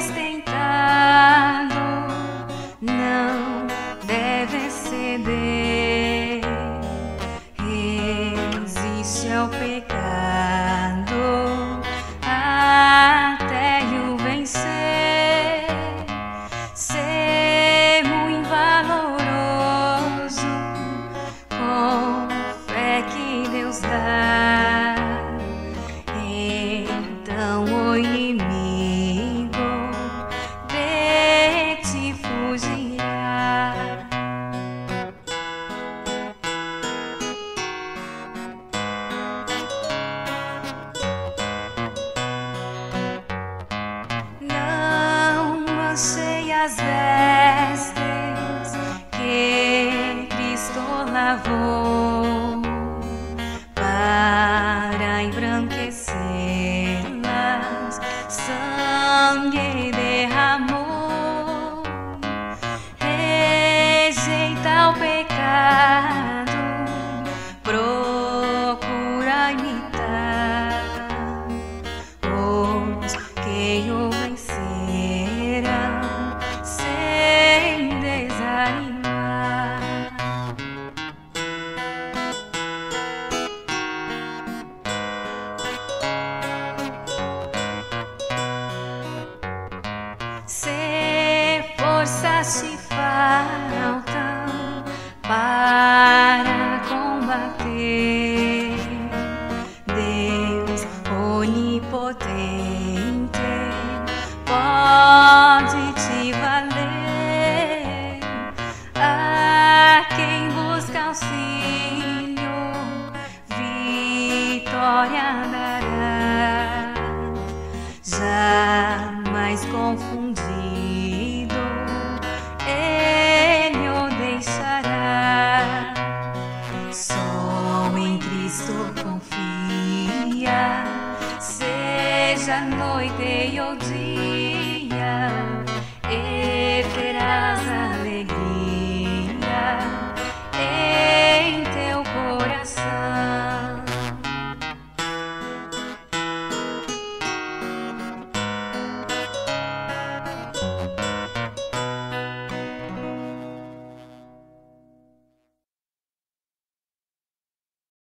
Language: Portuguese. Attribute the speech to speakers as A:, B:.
A: sustentado, não deve ceder. Resiste ao pecado. as vestes que Cristo lavou. así さんのいよ